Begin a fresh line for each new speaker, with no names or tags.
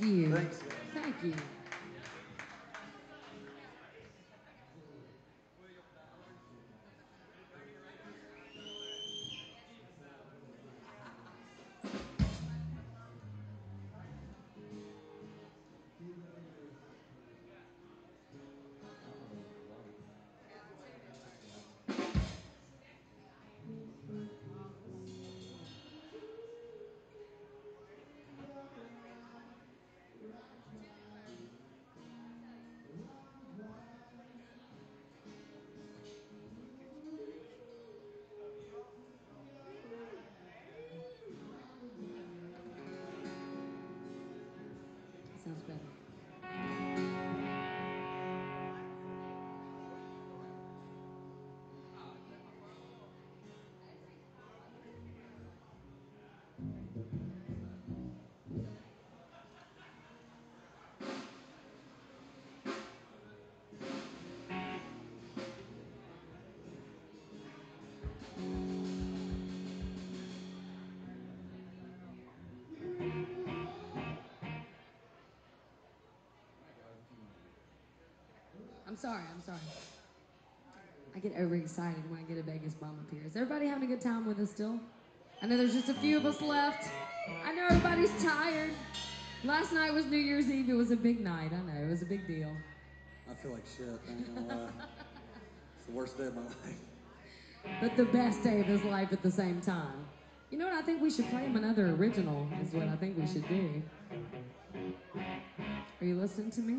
you.
Thanks.
Thank you. Sounds I'm sorry, I'm sorry. I get overexcited when I get a Vegas bomb up here. Is everybody having a good time with us still? I know there's just a few of us left. I know everybody's tired. Last night was New Year's Eve. It was a big night. I know. It was a big deal.
I feel like shit. I ain't gonna. It's the worst day of my life.
But the best day of his life at the same time. You know what? I think we should play him another original, is what I think we should do. Are you listening to me?